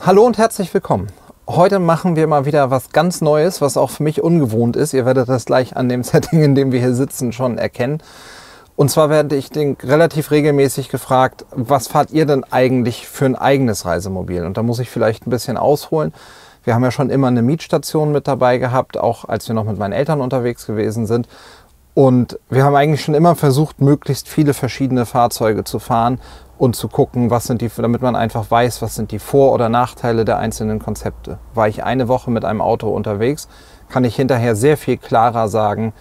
Hallo und herzlich willkommen. Heute machen wir mal wieder was ganz Neues, was auch für mich ungewohnt ist. Ihr werdet das gleich an dem Setting, in dem wir hier sitzen, schon erkennen. Und zwar werde ich den relativ regelmäßig gefragt, was fahrt ihr denn eigentlich für ein eigenes Reisemobil? Und da muss ich vielleicht ein bisschen ausholen. Wir haben ja schon immer eine Mietstation mit dabei gehabt, auch als wir noch mit meinen Eltern unterwegs gewesen sind. Und wir haben eigentlich schon immer versucht, möglichst viele verschiedene Fahrzeuge zu fahren und zu gucken, was sind die, damit man einfach weiß, was sind die Vor- oder Nachteile der einzelnen Konzepte. War ich eine Woche mit einem Auto unterwegs, kann ich hinterher sehr viel klarer sagen,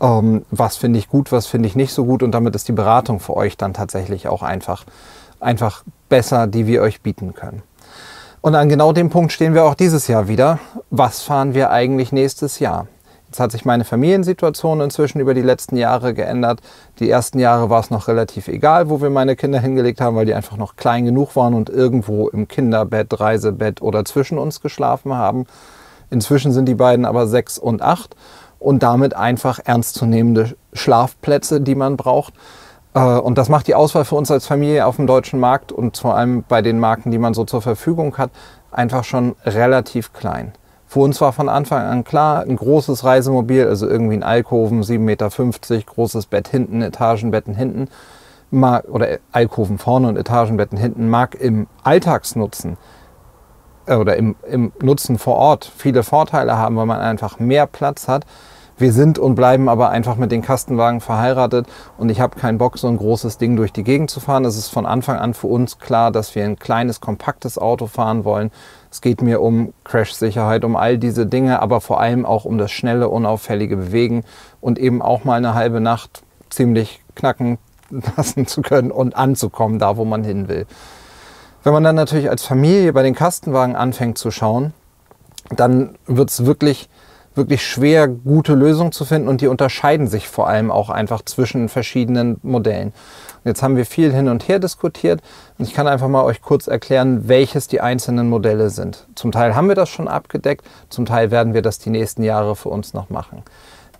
ähm, was finde ich gut, was finde ich nicht so gut und damit ist die Beratung für euch dann tatsächlich auch einfach, einfach besser, die wir euch bieten können. Und an genau dem Punkt stehen wir auch dieses Jahr wieder. Was fahren wir eigentlich nächstes Jahr? Jetzt hat sich meine Familiensituation inzwischen über die letzten Jahre geändert. Die ersten Jahre war es noch relativ egal, wo wir meine Kinder hingelegt haben, weil die einfach noch klein genug waren und irgendwo im Kinderbett, Reisebett oder zwischen uns geschlafen haben. Inzwischen sind die beiden aber sechs und acht und damit einfach ernstzunehmende Schlafplätze, die man braucht. Äh, und das macht die Auswahl für uns als Familie auf dem deutschen Markt und vor allem bei den Marken, die man so zur Verfügung hat, einfach schon relativ klein. Für uns war von Anfang an klar, ein großes Reisemobil, also irgendwie ein Alkoven, 7,50 Meter, großes Bett hinten, Etagenbetten hinten, mag, oder Alkoven vorne und Etagenbetten hinten, mag im Alltagsnutzen äh, oder im, im Nutzen vor Ort viele Vorteile haben, weil man einfach mehr Platz hat. Wir sind und bleiben aber einfach mit den Kastenwagen verheiratet und ich habe keinen Bock, so ein großes Ding durch die Gegend zu fahren. Es ist von Anfang an für uns klar, dass wir ein kleines, kompaktes Auto fahren wollen. Es geht mir um Crash-Sicherheit, um all diese Dinge, aber vor allem auch um das schnelle, unauffällige Bewegen und eben auch mal eine halbe Nacht ziemlich knacken lassen zu können und anzukommen, da wo man hin will. Wenn man dann natürlich als Familie bei den Kastenwagen anfängt zu schauen, dann wird es wirklich, wirklich schwer, gute Lösungen zu finden und die unterscheiden sich vor allem auch einfach zwischen verschiedenen Modellen. Und jetzt haben wir viel hin und her diskutiert und ich kann einfach mal euch kurz erklären, welches die einzelnen Modelle sind. Zum Teil haben wir das schon abgedeckt, zum Teil werden wir das die nächsten Jahre für uns noch machen.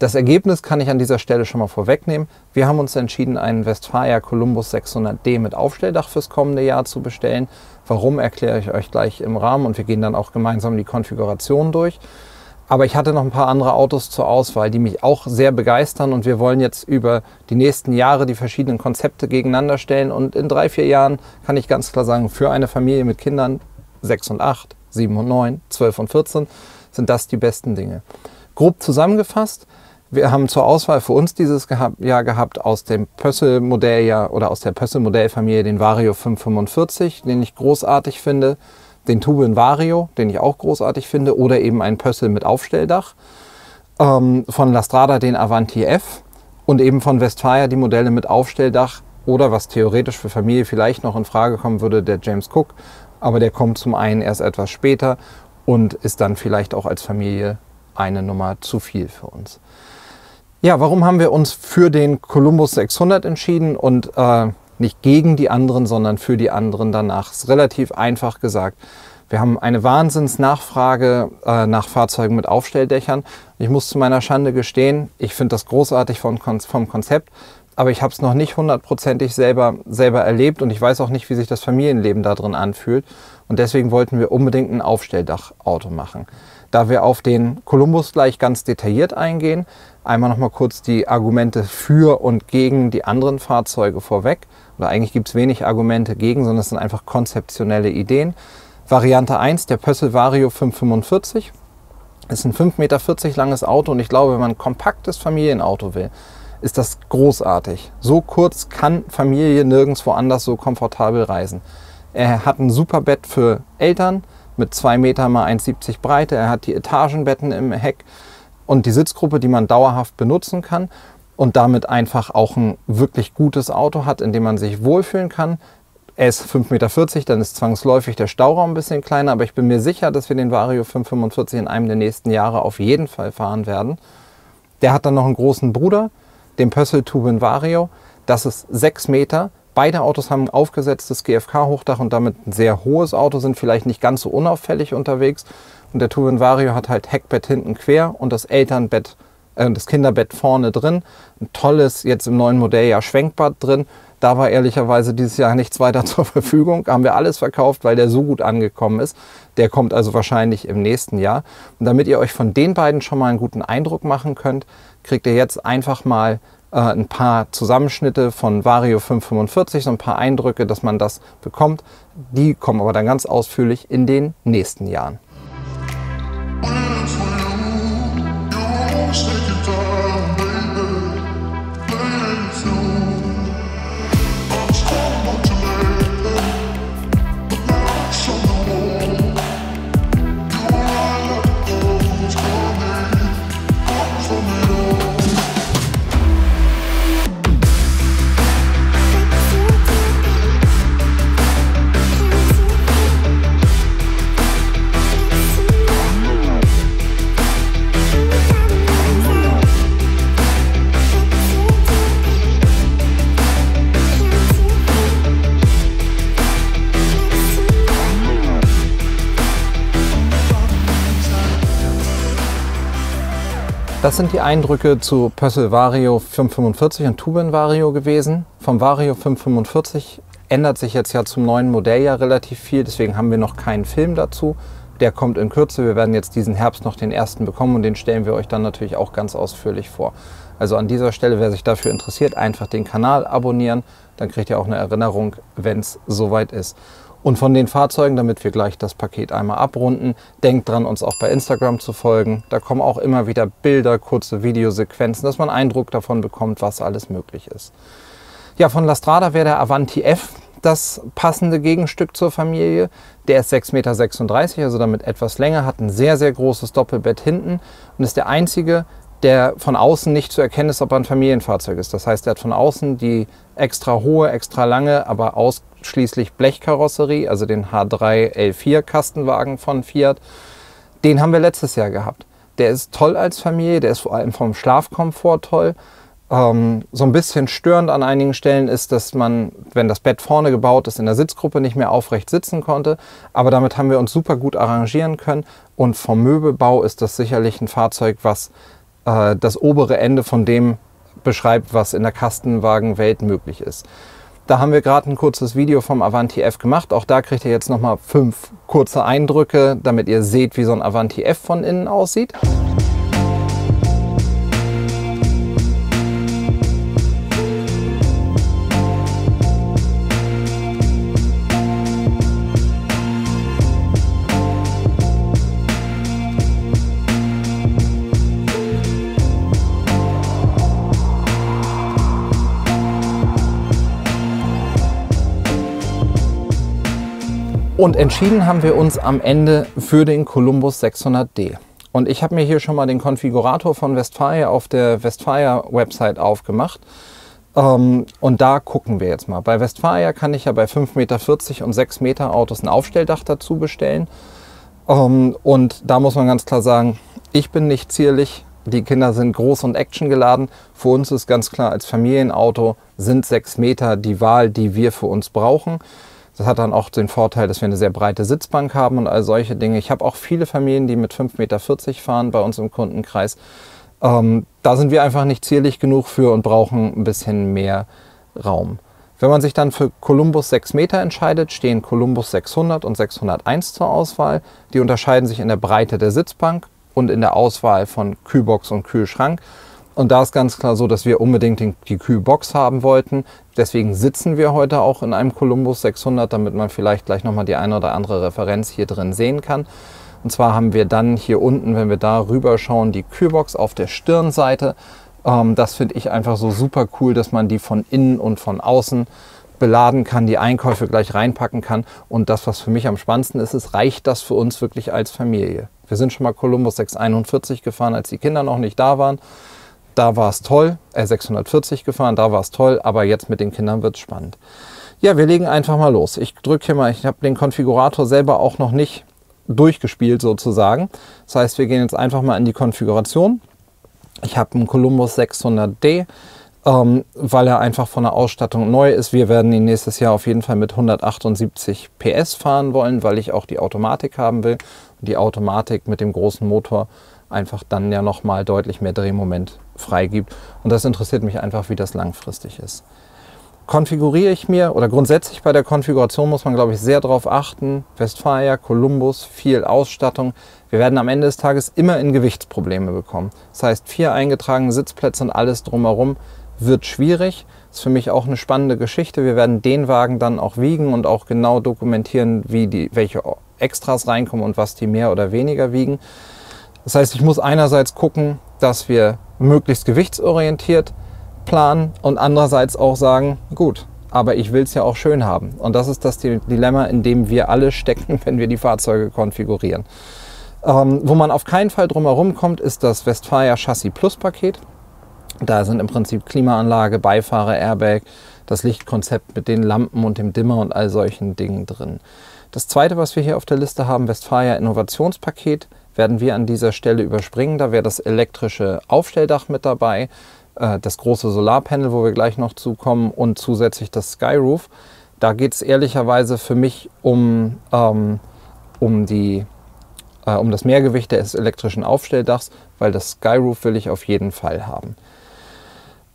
Das Ergebnis kann ich an dieser Stelle schon mal vorwegnehmen. Wir haben uns entschieden, einen Westfalia Columbus 600D mit Aufstelldach fürs kommende Jahr zu bestellen. Warum erkläre ich euch gleich im Rahmen und wir gehen dann auch gemeinsam die Konfiguration durch. Aber ich hatte noch ein paar andere Autos zur Auswahl, die mich auch sehr begeistern. Und wir wollen jetzt über die nächsten Jahre die verschiedenen Konzepte gegeneinander stellen. Und in drei, vier Jahren kann ich ganz klar sagen, für eine Familie mit Kindern 6 und 8, 7 und 9, 12 und 14 sind das die besten Dinge. Grob zusammengefasst, wir haben zur Auswahl für uns dieses Jahr gehabt aus dem Pössl-Modelljahr oder aus der Pössl-Modellfamilie den Vario 545, den ich großartig finde, den Tubin Vario, den ich auch großartig finde, oder eben ein Pössl mit Aufstelldach. Ähm, von Lastrada den Avanti F und eben von Westfalia die Modelle mit Aufstelldach oder was theoretisch für Familie vielleicht noch in Frage kommen würde, der James Cook. Aber der kommt zum einen erst etwas später und ist dann vielleicht auch als Familie eine Nummer zu viel für uns. Ja, warum haben wir uns für den Columbus 600 entschieden und äh, nicht gegen die anderen, sondern für die anderen danach? Ist relativ einfach gesagt. Wir haben eine Wahnsinnsnachfrage äh, nach Fahrzeugen mit Aufstelldächern. Ich muss zu meiner Schande gestehen, ich finde das großartig vom, vom Konzept, aber ich habe es noch nicht hundertprozentig selber, selber erlebt und ich weiß auch nicht, wie sich das Familienleben da drin anfühlt. Und deswegen wollten wir unbedingt ein Aufstelldachauto machen. Da wir auf den Columbus gleich ganz detailliert eingehen, einmal noch mal kurz die Argumente für und gegen die anderen Fahrzeuge vorweg. Oder eigentlich gibt es wenig Argumente gegen, sondern es sind einfach konzeptionelle Ideen. Variante 1, der Pössl Vario 545. Ist ein 5,40 Meter langes Auto und ich glaube, wenn man ein kompaktes Familienauto will, ist das großartig. So kurz kann Familie nirgendwo anders so komfortabel reisen. Er hat ein super Bett für Eltern, mit 2 Meter mal 1,70 Breite. Er hat die Etagenbetten im Heck und die Sitzgruppe, die man dauerhaft benutzen kann und damit einfach auch ein wirklich gutes Auto hat, in dem man sich wohlfühlen kann. Er ist 5,40 Meter, dann ist zwangsläufig der Stauraum ein bisschen kleiner, aber ich bin mir sicher, dass wir den Vario 545 in einem der nächsten Jahre auf jeden Fall fahren werden. Der hat dann noch einen großen Bruder, den Pössl Tubin Vario. Das ist 6 Meter, Beide Autos haben ein aufgesetztes GFK-Hochdach und damit ein sehr hohes Auto, sind vielleicht nicht ganz so unauffällig unterwegs. Und der Turin Vario hat halt Heckbett hinten quer und das Elternbett, äh, das Kinderbett vorne drin. Ein tolles, jetzt im neuen Modell ja Schwenkbad drin. Da war ehrlicherweise dieses Jahr nichts weiter zur Verfügung. Haben wir alles verkauft, weil der so gut angekommen ist. Der kommt also wahrscheinlich im nächsten Jahr. Und damit ihr euch von den beiden schon mal einen guten Eindruck machen könnt, kriegt ihr jetzt einfach mal äh, ein paar Zusammenschnitte von Vario 545, so ein paar Eindrücke, dass man das bekommt. Die kommen aber dann ganz ausführlich in den nächsten Jahren. Das sind die Eindrücke zu Pössl Vario 545 und Tuben Vario gewesen. Vom Vario 545 ändert sich jetzt ja zum neuen Modell ja relativ viel, deswegen haben wir noch keinen Film dazu. Der kommt in Kürze. Wir werden jetzt diesen Herbst noch den ersten bekommen und den stellen wir euch dann natürlich auch ganz ausführlich vor. Also an dieser Stelle, wer sich dafür interessiert, einfach den Kanal abonnieren. Dann kriegt ihr auch eine Erinnerung, wenn es soweit ist. Und von den Fahrzeugen, damit wir gleich das Paket einmal abrunden, denkt dran, uns auch bei Instagram zu folgen. Da kommen auch immer wieder Bilder, kurze Videosequenzen, dass man Eindruck davon bekommt, was alles möglich ist. Ja, von Lastrada wäre der Avanti F das passende Gegenstück zur Familie. Der ist 6,36 Meter, also damit etwas länger, hat ein sehr, sehr großes Doppelbett hinten und ist der einzige, der von außen nicht zu erkennen ist, ob er ein Familienfahrzeug ist. Das heißt, er hat von außen die extra hohe, extra lange, aber ausschließlich Blechkarosserie, also den H3 L4 Kastenwagen von Fiat. Den haben wir letztes Jahr gehabt. Der ist toll als Familie, der ist vor allem vom Schlafkomfort toll. Ähm, so ein bisschen störend an einigen Stellen ist, dass man, wenn das Bett vorne gebaut ist, in der Sitzgruppe nicht mehr aufrecht sitzen konnte. Aber damit haben wir uns super gut arrangieren können. Und vom Möbelbau ist das sicherlich ein Fahrzeug, was äh, das obere Ende von dem beschreibt, was in der Kastenwagenwelt möglich ist. Da haben wir gerade ein kurzes Video vom Avanti F gemacht. Auch da kriegt ihr jetzt nochmal fünf kurze Eindrücke, damit ihr seht, wie so ein Avanti F von innen aussieht. Und entschieden haben wir uns am Ende für den Columbus 600D. Und ich habe mir hier schon mal den Konfigurator von Westfalia auf der Westfalia Website aufgemacht. Ähm, und da gucken wir jetzt mal. Bei Westfalia kann ich ja bei 5,40 Meter und 6 Meter Autos ein Aufstelldach dazu bestellen. Ähm, und da muss man ganz klar sagen, ich bin nicht zierlich. Die Kinder sind groß und actiongeladen. Für uns ist ganz klar, als Familienauto sind 6 Meter die Wahl, die wir für uns brauchen. Das hat dann auch den Vorteil, dass wir eine sehr breite Sitzbank haben und all solche Dinge. Ich habe auch viele Familien, die mit 5,40 Meter fahren bei uns im Kundenkreis. Ähm, da sind wir einfach nicht zierlich genug für und brauchen ein bisschen mehr Raum. Wenn man sich dann für Columbus 6 Meter entscheidet, stehen Columbus 600 und 601 zur Auswahl. Die unterscheiden sich in der Breite der Sitzbank und in der Auswahl von Kühlbox und Kühlschrank. Und da ist ganz klar so, dass wir unbedingt die Kühlbox haben wollten. Deswegen sitzen wir heute auch in einem Columbus 600, damit man vielleicht gleich nochmal die eine oder andere Referenz hier drin sehen kann. Und zwar haben wir dann hier unten, wenn wir da rüber schauen, die Kühlbox auf der Stirnseite. Ähm, das finde ich einfach so super cool, dass man die von innen und von außen beladen kann, die Einkäufe gleich reinpacken kann. Und das, was für mich am spannendsten ist, ist, reicht das für uns wirklich als Familie? Wir sind schon mal Columbus 641 gefahren, als die Kinder noch nicht da waren da war es toll, äh, 640 gefahren, da war es toll, aber jetzt mit den Kindern wird es spannend. Ja, wir legen einfach mal los. Ich drücke hier mal, ich habe den Konfigurator selber auch noch nicht durchgespielt sozusagen. Das heißt, wir gehen jetzt einfach mal in die Konfiguration. Ich habe einen Columbus 600D, ähm, weil er einfach von der Ausstattung neu ist. Wir werden ihn nächstes Jahr auf jeden Fall mit 178 PS fahren wollen, weil ich auch die Automatik haben will. Die Automatik mit dem großen Motor einfach dann ja nochmal deutlich mehr Drehmoment freigibt. Und das interessiert mich einfach, wie das langfristig ist. konfiguriere ich mir oder grundsätzlich bei der Konfiguration muss man, glaube ich, sehr darauf achten. Westfalia, Columbus, viel Ausstattung. Wir werden am Ende des Tages immer in Gewichtsprobleme bekommen. Das heißt, vier eingetragene Sitzplätze und alles drumherum wird schwierig. Das ist für mich auch eine spannende Geschichte. Wir werden den Wagen dann auch wiegen und auch genau dokumentieren, wie die, welche Extras reinkommen und was die mehr oder weniger wiegen. Das heißt, ich muss einerseits gucken, dass wir möglichst gewichtsorientiert planen und andererseits auch sagen, gut, aber ich will es ja auch schön haben. Und das ist das Dilemma, in dem wir alle stecken, wenn wir die Fahrzeuge konfigurieren. Ähm, wo man auf keinen Fall drum herum kommt, ist das Westfalia Chassis Plus Paket. Da sind im Prinzip Klimaanlage, Beifahrer, Airbag, das Lichtkonzept mit den Lampen und dem Dimmer und all solchen Dingen drin. Das zweite, was wir hier auf der Liste haben, Westfalia Innovationspaket, werden wir an dieser Stelle überspringen. Da wäre das elektrische Aufstelldach mit dabei. Äh, das große Solarpanel, wo wir gleich noch zukommen, und zusätzlich das Skyroof. Da geht es ehrlicherweise für mich um, ähm, um, die, äh, um das Mehrgewicht des elektrischen Aufstelldachs, weil das Skyroof will ich auf jeden Fall haben.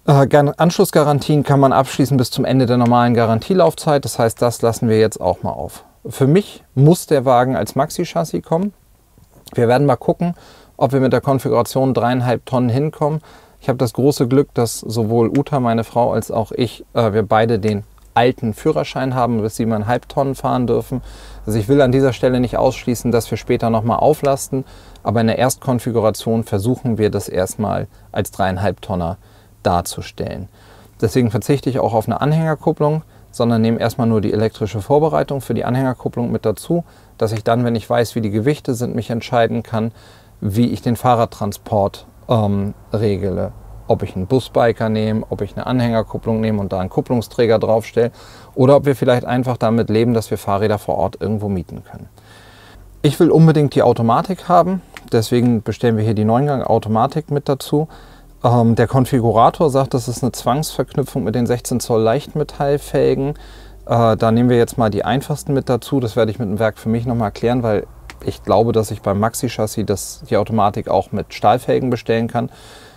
Äh, Anschlussgarantien kann man abschließen bis zum Ende der normalen Garantielaufzeit. Das heißt, das lassen wir jetzt auch mal auf. Für mich muss der Wagen als Maxi-Chassis kommen. Wir werden mal gucken, ob wir mit der Konfiguration dreieinhalb Tonnen hinkommen. Ich habe das große Glück, dass sowohl Uta, meine Frau, als auch ich, äh, wir beide den alten Führerschein haben, bis siebeneinhalb Tonnen fahren dürfen. Also ich will an dieser Stelle nicht ausschließen, dass wir später nochmal auflasten, aber in der Erstkonfiguration versuchen wir das erstmal als dreieinhalb Tonner darzustellen. Deswegen verzichte ich auch auf eine Anhängerkupplung, sondern nehme erstmal nur die elektrische Vorbereitung für die Anhängerkupplung mit dazu, dass ich dann, wenn ich weiß, wie die Gewichte sind, mich entscheiden kann, wie ich den Fahrradtransport ähm, regele. Ob ich einen Busbiker nehme, ob ich eine Anhängerkupplung nehme und da einen Kupplungsträger draufstelle oder ob wir vielleicht einfach damit leben, dass wir Fahrräder vor Ort irgendwo mieten können. Ich will unbedingt die Automatik haben, deswegen bestellen wir hier die 9-Gang-Automatik mit dazu. Ähm, der Konfigurator sagt, das ist eine Zwangsverknüpfung mit den 16 Zoll Leichtmetallfelgen. Äh, da nehmen wir jetzt mal die einfachsten mit dazu. Das werde ich mit dem Werk für mich nochmal erklären, weil ich glaube, dass ich beim Maxi-Chassis die Automatik auch mit Stahlfelgen bestellen kann.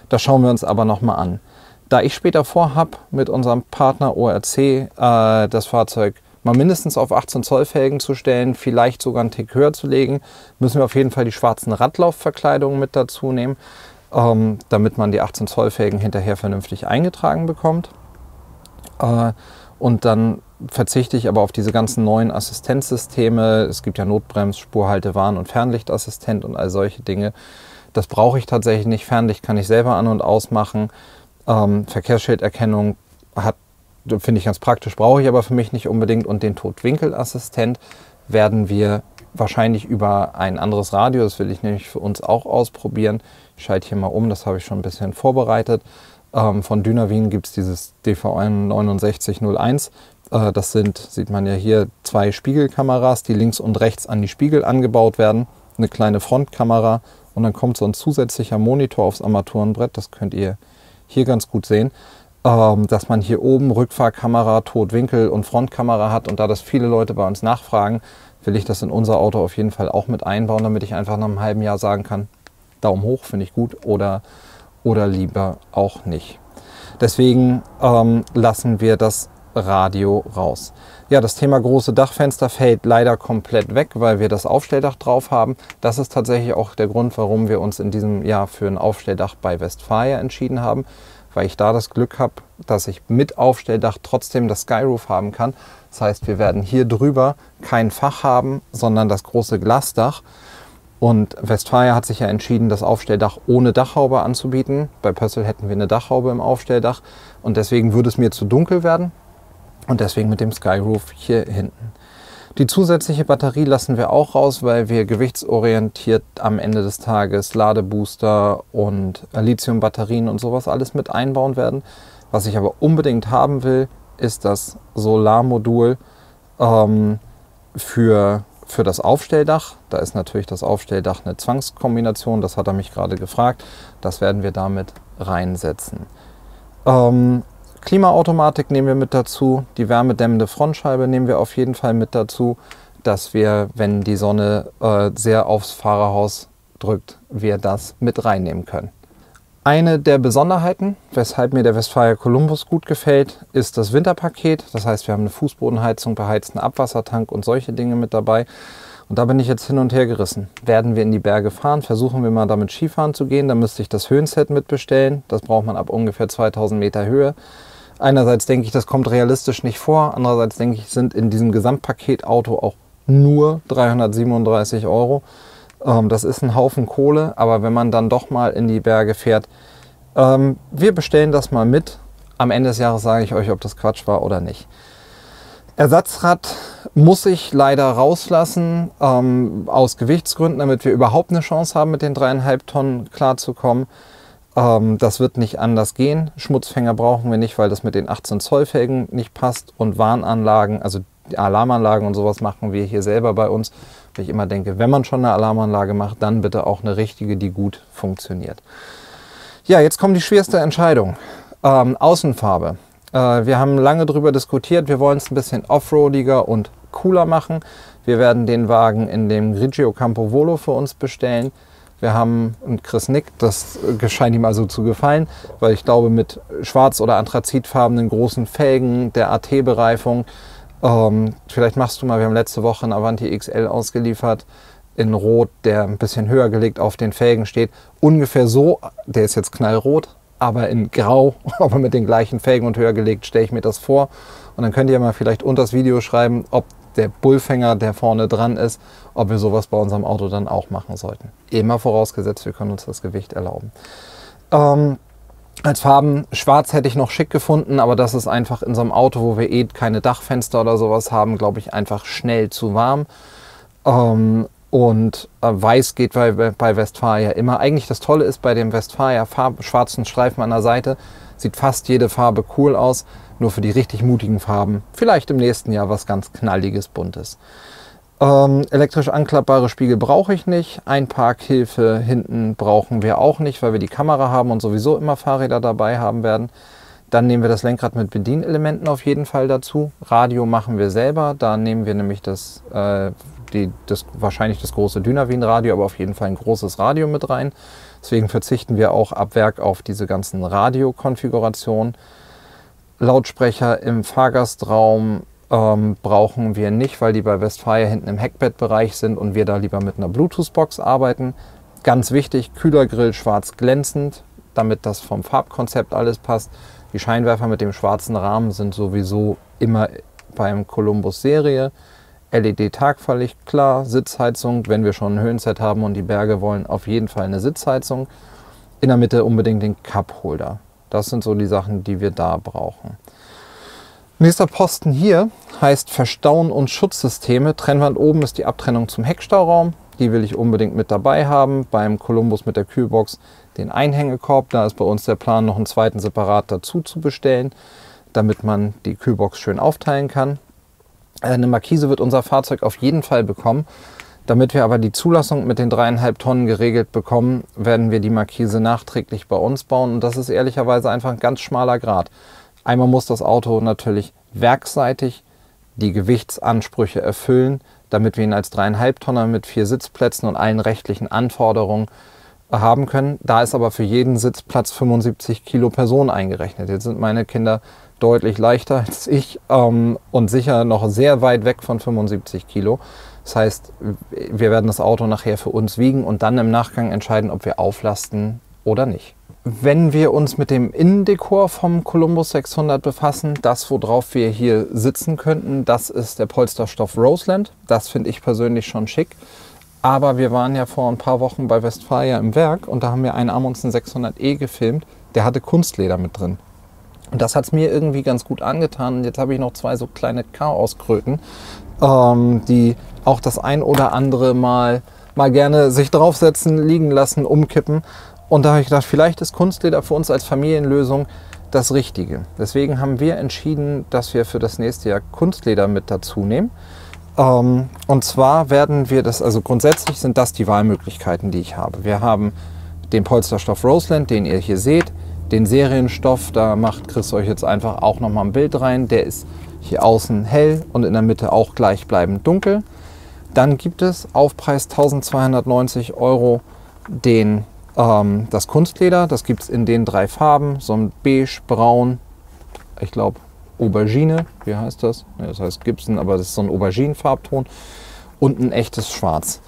Das schauen wir uns aber nochmal an. Da ich später vorhabe, mit unserem Partner ORC äh, das Fahrzeug mal mindestens auf 18 Zoll Felgen zu stellen, vielleicht sogar einen Tick höher zu legen, müssen wir auf jeden Fall die schwarzen Radlaufverkleidungen mit dazu nehmen, ähm, damit man die 18 Zoll Felgen hinterher vernünftig eingetragen bekommt. Äh, und dann verzichte ich aber auf diese ganzen neuen Assistenzsysteme. Es gibt ja Notbrems, Spurhalte, Warn- und Fernlichtassistent und all solche Dinge. Das brauche ich tatsächlich nicht. Fernlicht kann ich selber an- und ausmachen. Ähm, Verkehrsschilderkennung hat, finde ich ganz praktisch, brauche ich aber für mich nicht unbedingt. Und den Totwinkelassistent werden wir wahrscheinlich über ein anderes Radio, das will ich nämlich für uns auch ausprobieren. Ich schalte hier mal um, das habe ich schon ein bisschen vorbereitet. Ähm, von Dynavin gibt es dieses DVN 6901. Äh, das sind, sieht man ja hier, zwei Spiegelkameras, die links und rechts an die Spiegel angebaut werden. Eine kleine Frontkamera und dann kommt so ein zusätzlicher Monitor aufs Armaturenbrett. Das könnt ihr hier ganz gut sehen. Ähm, dass man hier oben Rückfahrkamera, Totwinkel und Frontkamera hat. Und da das viele Leute bei uns nachfragen, will ich das in unser Auto auf jeden Fall auch mit einbauen, damit ich einfach nach einem halben Jahr sagen kann, Daumen hoch, finde ich gut oder, oder lieber auch nicht. Deswegen ähm, lassen wir das Radio raus. Ja, das Thema große Dachfenster fällt leider komplett weg, weil wir das Aufstelldach drauf haben. Das ist tatsächlich auch der Grund, warum wir uns in diesem Jahr für ein Aufstelldach bei Westfalia entschieden haben, weil ich da das Glück habe, dass ich mit Aufstelldach trotzdem das Skyroof haben kann. Das heißt, wir werden hier drüber kein Fach haben, sondern das große Glasdach. Und Westfalia hat sich ja entschieden, das Aufstelldach ohne Dachhaube anzubieten. Bei Pössl hätten wir eine Dachhaube im Aufstelldach und deswegen würde es mir zu dunkel werden. Und deswegen mit dem Skyroof hier hinten. Die zusätzliche Batterie lassen wir auch raus, weil wir gewichtsorientiert am Ende des Tages Ladebooster und Lithium-Batterien und sowas alles mit einbauen werden. Was ich aber unbedingt haben will, ist das Solarmodul ähm, für, für das Aufstelldach. Da ist natürlich das Aufstelldach eine Zwangskombination, das hat er mich gerade gefragt. Das werden wir damit reinsetzen. Ähm, Klimaautomatik nehmen wir mit dazu, die wärmedämmende Frontscheibe nehmen wir auf jeden Fall mit dazu, dass wir, wenn die Sonne äh, sehr aufs Fahrerhaus drückt, wir das mit reinnehmen können. Eine der Besonderheiten, weshalb mir der Westfalia Columbus gut gefällt, ist das Winterpaket. Das heißt, wir haben eine Fußbodenheizung, beheizten Abwassertank und solche Dinge mit dabei. Und da bin ich jetzt hin und her gerissen. Werden wir in die Berge fahren? Versuchen wir mal damit Skifahren zu gehen. Dann müsste ich das Höhenset mitbestellen. Das braucht man ab ungefähr 2000 Meter Höhe. Einerseits denke ich, das kommt realistisch nicht vor. Andererseits denke ich, sind in diesem Gesamtpaket Auto auch nur 337 Euro. Ähm, das ist ein Haufen Kohle, aber wenn man dann doch mal in die Berge fährt, ähm, wir bestellen das mal mit. Am Ende des Jahres sage ich euch, ob das Quatsch war oder nicht. Ersatzrad muss ich leider rauslassen, ähm, aus Gewichtsgründen, damit wir überhaupt eine Chance haben, mit den dreieinhalb Tonnen klarzukommen. Ähm, das wird nicht anders gehen. Schmutzfänger brauchen wir nicht, weil das mit den 18 Zoll Felgen nicht passt. Und Warnanlagen, also Alarmanlagen und sowas machen wir hier selber bei uns. Weil ich immer denke, wenn man schon eine Alarmanlage macht, dann bitte auch eine richtige, die gut funktioniert. Ja, jetzt kommt die schwerste Entscheidung. Ähm, Außenfarbe. Äh, wir haben lange darüber diskutiert. Wir wollen es ein bisschen offroadiger und cooler machen. Wir werden den Wagen in dem Grigio Campo Volo für uns bestellen. Wir haben und Chris Nick, das scheint ihm also zu gefallen, weil ich glaube, mit schwarz- oder anthrazitfarbenen großen Felgen, der AT-Bereifung, ähm, vielleicht machst du mal, wir haben letzte Woche einen Avanti XL ausgeliefert in Rot, der ein bisschen höher gelegt auf den Felgen steht. Ungefähr so, der ist jetzt knallrot, aber in Grau, aber mit den gleichen Felgen und höher gelegt, stelle ich mir das vor. Und dann könnt ihr mal vielleicht unter das Video schreiben, ob der Bullfänger, der vorne dran ist, ob wir sowas bei unserem Auto dann auch machen sollten. Immer vorausgesetzt, wir können uns das Gewicht erlauben. Ähm, als Farben schwarz hätte ich noch schick gefunden, aber das ist einfach in so einem Auto, wo wir eh keine Dachfenster oder sowas haben, glaube ich, einfach schnell zu warm. Ähm, und äh, weiß geht bei, bei Westfalia immer. Eigentlich das Tolle ist bei dem Westfalia schwarzen Streifen an der Seite, sieht fast jede Farbe cool aus. Nur für die richtig mutigen Farben. Vielleicht im nächsten Jahr was ganz knalliges, buntes. Ähm, elektrisch anklappbare Spiegel brauche ich nicht. Einparkhilfe hinten brauchen wir auch nicht, weil wir die Kamera haben und sowieso immer Fahrräder dabei haben werden. Dann nehmen wir das Lenkrad mit Bedienelementen auf jeden Fall dazu. Radio machen wir selber. Da nehmen wir nämlich das, äh, die, das wahrscheinlich das große Dynavin-Radio, aber auf jeden Fall ein großes Radio mit rein. Deswegen verzichten wir auch ab Werk auf diese ganzen Radiokonfigurationen. Lautsprecher im Fahrgastraum ähm, brauchen wir nicht, weil die bei Westfalia hinten im Heckbettbereich sind und wir da lieber mit einer Bluetooth-Box arbeiten. Ganz wichtig, Kühlergrill schwarz glänzend, damit das vom Farbkonzept alles passt. Die Scheinwerfer mit dem schwarzen Rahmen sind sowieso immer beim Columbus Serie. LED-Tagfahrlicht, klar, Sitzheizung, wenn wir schon ein Höhenset haben und die Berge wollen, auf jeden Fall eine Sitzheizung. In der Mitte unbedingt den Cup-Holder. Das sind so die Sachen, die wir da brauchen. Nächster Posten hier heißt Verstauen und Schutzsysteme. Trennwand oben ist die Abtrennung zum Heckstauraum. Die will ich unbedingt mit dabei haben. Beim Columbus mit der Kühlbox den Einhängekorb. Da ist bei uns der Plan, noch einen zweiten separat dazu zu bestellen, damit man die Kühlbox schön aufteilen kann. Eine Markise wird unser Fahrzeug auf jeden Fall bekommen. Damit wir aber die Zulassung mit den dreieinhalb Tonnen geregelt bekommen, werden wir die Markise nachträglich bei uns bauen. Und das ist ehrlicherweise einfach ein ganz schmaler Grad. Einmal muss das Auto natürlich werkseitig die Gewichtsansprüche erfüllen, damit wir ihn als dreieinhalb Tonner mit vier Sitzplätzen und allen rechtlichen Anforderungen haben können. Da ist aber für jeden Sitzplatz 75 Kilo Person eingerechnet. Jetzt sind meine Kinder deutlich leichter als ich ähm, und sicher noch sehr weit weg von 75 Kilo. Das heißt, wir werden das Auto nachher für uns wiegen und dann im Nachgang entscheiden, ob wir auflasten oder nicht. Wenn wir uns mit dem Innendekor vom Columbus 600 befassen, das, worauf wir hier sitzen könnten, das ist der Polsterstoff Roseland. Das finde ich persönlich schon schick. Aber wir waren ja vor ein paar Wochen bei Westfalia im Werk und da haben wir einen Amundsen 600e gefilmt. Der hatte Kunstleder mit drin. Und das hat es mir irgendwie ganz gut angetan. Und jetzt habe ich noch zwei so kleine Chaoskröten, ähm, die auch das ein oder andere Mal, mal gerne sich draufsetzen, liegen lassen, umkippen. Und da habe ich gedacht, vielleicht ist Kunstleder für uns als Familienlösung das Richtige. Deswegen haben wir entschieden, dass wir für das nächste Jahr Kunstleder mit dazu nehmen. Ähm, und zwar werden wir das, also grundsätzlich sind das die Wahlmöglichkeiten, die ich habe. Wir haben den Polsterstoff Roseland, den ihr hier seht, den Serienstoff, da macht Chris euch jetzt einfach auch nochmal ein Bild rein. Der ist hier außen hell und in der Mitte auch gleichbleibend dunkel. Dann gibt es Aufpreis 1290 Euro den ähm, das Kunstleder. Das gibt es in den drei Farben, so ein beige, braun, ich glaube Aubergine, wie heißt das? Das heißt Gibson, aber das ist so ein Aubergine-Farbton und ein echtes Schwarz.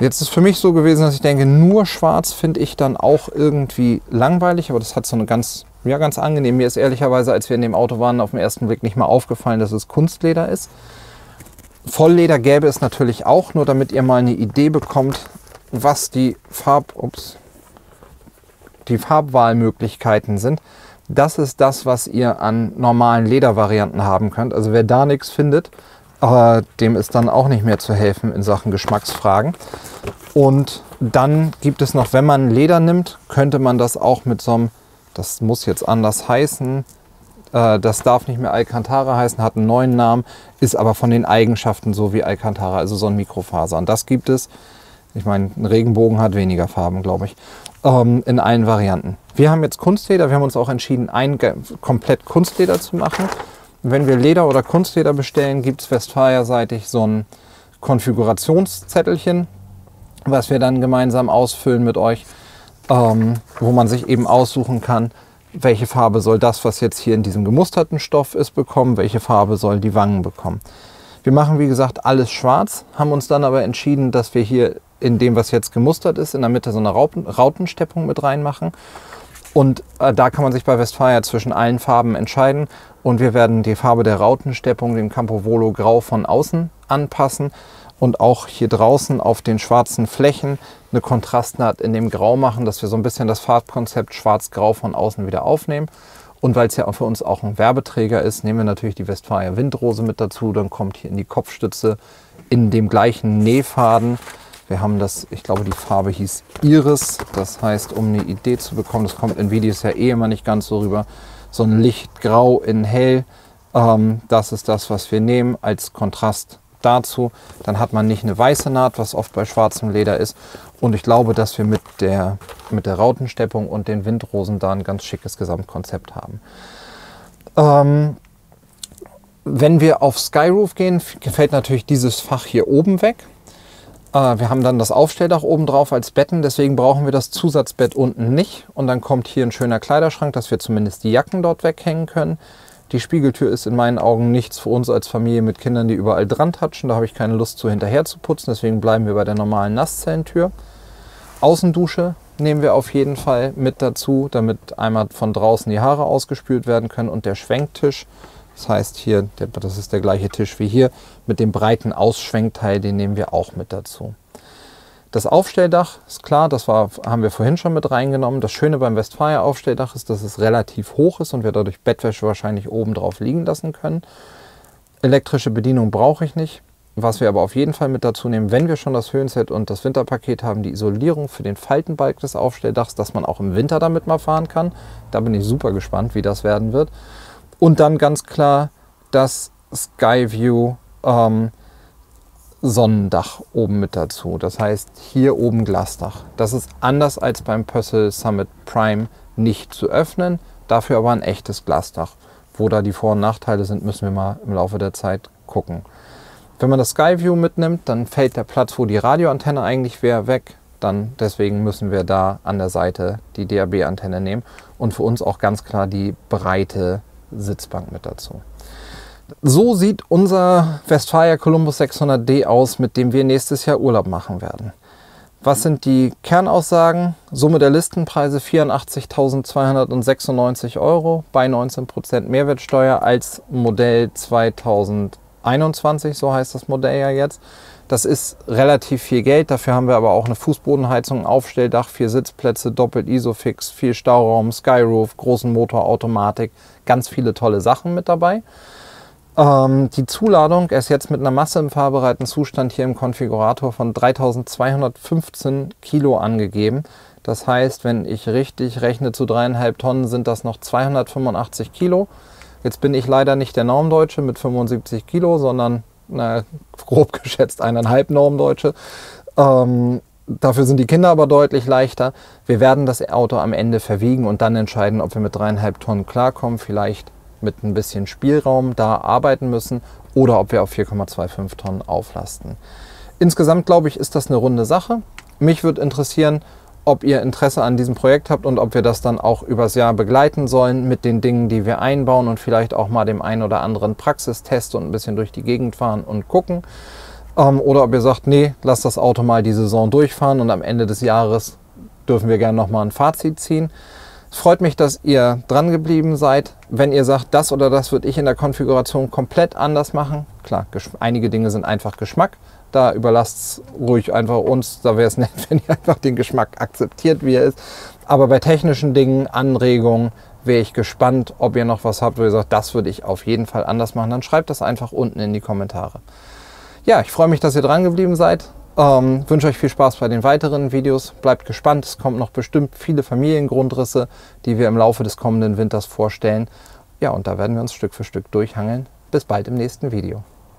Jetzt ist für mich so gewesen, dass ich denke, nur schwarz finde ich dann auch irgendwie langweilig, aber das hat so eine ganz, ja, ganz angenehm. Mir ist ehrlicherweise, als wir in dem Auto waren, auf den ersten Blick nicht mal aufgefallen, dass es Kunstleder ist. Vollleder gäbe es natürlich auch, nur damit ihr mal eine Idee bekommt, was die Farb, ups, die Farbwahlmöglichkeiten sind. Das ist das, was ihr an normalen Ledervarianten haben könnt. Also wer da nichts findet, aber dem ist dann auch nicht mehr zu helfen in Sachen Geschmacksfragen. Und dann gibt es noch, wenn man Leder nimmt, könnte man das auch mit so einem, das muss jetzt anders heißen, äh, das darf nicht mehr Alcantara heißen, hat einen neuen Namen, ist aber von den Eigenschaften so wie Alcantara, also so ein Mikrofaser. Und das gibt es, ich meine, ein Regenbogen hat weniger Farben, glaube ich, ähm, in allen Varianten. Wir haben jetzt Kunstleder, wir haben uns auch entschieden, ein komplett Kunstleder zu machen. Wenn wir Leder oder Kunstleder bestellen, gibt es Westfalia-seitig so ein Konfigurationszettelchen, was wir dann gemeinsam ausfüllen mit euch, ähm, wo man sich eben aussuchen kann, welche Farbe soll das, was jetzt hier in diesem gemusterten Stoff ist, bekommen, welche Farbe soll die Wangen bekommen. Wir machen, wie gesagt, alles schwarz, haben uns dann aber entschieden, dass wir hier in dem, was jetzt gemustert ist, in der Mitte so eine Rautensteppung mit reinmachen. Und äh, da kann man sich bei Westfalia zwischen allen Farben entscheiden. Und wir werden die Farbe der Rautensteppung, dem Campo Volo Grau von außen anpassen und auch hier draußen auf den schwarzen Flächen eine Kontrastnaht in dem Grau machen, dass wir so ein bisschen das Farbkonzept Schwarz-Grau von außen wieder aufnehmen. Und weil es ja für uns auch ein Werbeträger ist, nehmen wir natürlich die Westfalia Windrose mit dazu. Dann kommt hier in die Kopfstütze in dem gleichen Nähfaden wir haben das, ich glaube, die Farbe hieß Iris. Das heißt, um eine Idee zu bekommen, das kommt in Videos ja eh immer nicht ganz so rüber, so ein Lichtgrau in Hell. Ähm, das ist das, was wir nehmen als Kontrast dazu. Dann hat man nicht eine weiße Naht, was oft bei schwarzem Leder ist. Und ich glaube, dass wir mit der, mit der Rautensteppung und den Windrosen da ein ganz schickes Gesamtkonzept haben. Ähm, wenn wir auf Skyroof gehen, gefällt natürlich dieses Fach hier oben weg. Äh, wir haben dann das Aufstelldach oben drauf als Betten, deswegen brauchen wir das Zusatzbett unten nicht. Und dann kommt hier ein schöner Kleiderschrank, dass wir zumindest die Jacken dort weghängen können. Die Spiegeltür ist in meinen Augen nichts für uns als Familie mit Kindern, die überall dran touchen. Da habe ich keine Lust zu hinterher zu putzen, deswegen bleiben wir bei der normalen Nasszellentür. Außendusche nehmen wir auf jeden Fall mit dazu, damit einmal von draußen die Haare ausgespült werden können und der Schwenktisch das heißt hier, das ist der gleiche Tisch wie hier, mit dem breiten Ausschwenkteil, den nehmen wir auch mit dazu. Das Aufstelldach ist klar, das war, haben wir vorhin schon mit reingenommen. Das Schöne beim Westfalia Aufstelldach ist, dass es relativ hoch ist und wir dadurch Bettwäsche wahrscheinlich oben drauf liegen lassen können. Elektrische Bedienung brauche ich nicht. Was wir aber auf jeden Fall mit dazu nehmen, wenn wir schon das Höhenset und das Winterpaket haben, die Isolierung für den Faltenbalg des Aufstelldachs, dass man auch im Winter damit mal fahren kann. Da bin ich super gespannt, wie das werden wird. Und dann ganz klar das Skyview ähm, Sonnendach oben mit dazu. Das heißt hier oben Glasdach. Das ist anders als beim Pössl Summit Prime nicht zu öffnen, dafür aber ein echtes Glasdach. Wo da die Vor- und Nachteile sind, müssen wir mal im Laufe der Zeit gucken. Wenn man das Skyview mitnimmt, dann fällt der Platz, wo die Radioantenne eigentlich wäre, weg. Dann deswegen müssen wir da an der Seite die DAB-Antenne nehmen und für uns auch ganz klar die breite Sitzbank mit dazu. So sieht unser Westfalia Columbus 600D aus, mit dem wir nächstes Jahr Urlaub machen werden. Was sind die Kernaussagen? Summe der Listenpreise 84.296 Euro bei 19% Mehrwertsteuer als Modell 2021, so heißt das Modell ja jetzt. Das ist relativ viel Geld. Dafür haben wir aber auch eine Fußbodenheizung, Aufstelldach, vier Sitzplätze, doppelt Isofix, viel Stauraum, Skyroof, großen Motor, Automatik, ganz viele tolle Sachen mit dabei. Ähm, die Zuladung ist jetzt mit einer Masse im fahrbereiten Zustand hier im Konfigurator von 3215 Kilo angegeben. Das heißt, wenn ich richtig rechne zu dreieinhalb Tonnen, sind das noch 285 Kilo. Jetzt bin ich leider nicht der Normdeutsche mit 75 Kilo, sondern na, grob geschätzt eineinhalb Normdeutsche. Ähm, dafür sind die Kinder aber deutlich leichter. Wir werden das Auto am Ende verwiegen und dann entscheiden, ob wir mit dreieinhalb Tonnen klarkommen, vielleicht mit ein bisschen Spielraum da arbeiten müssen oder ob wir auf 4,25 Tonnen auflasten. Insgesamt glaube ich, ist das eine runde Sache. Mich würde interessieren, ob ihr Interesse an diesem Projekt habt und ob wir das dann auch übers Jahr begleiten sollen mit den Dingen, die wir einbauen und vielleicht auch mal dem einen oder anderen Praxistest und ein bisschen durch die Gegend fahren und gucken. Ähm, oder ob ihr sagt, nee, lass das Auto mal die Saison durchfahren und am Ende des Jahres dürfen wir gerne nochmal ein Fazit ziehen. Es freut mich, dass ihr dran geblieben seid. Wenn ihr sagt, das oder das würde ich in der Konfiguration komplett anders machen, klar, einige Dinge sind einfach Geschmack. Da überlasst es ruhig einfach uns. Da wäre es nett, wenn ihr einfach den Geschmack akzeptiert, wie er ist. Aber bei technischen Dingen, Anregungen, wäre ich gespannt, ob ihr noch was habt, wo ihr sagt, das würde ich auf jeden Fall anders machen. Dann schreibt das einfach unten in die Kommentare. Ja, ich freue mich, dass ihr dran geblieben seid. Ähm, wünsche euch viel Spaß bei den weiteren Videos. Bleibt gespannt. Es kommen noch bestimmt viele Familiengrundrisse, die wir im Laufe des kommenden Winters vorstellen. Ja, und da werden wir uns Stück für Stück durchhangeln. Bis bald im nächsten Video.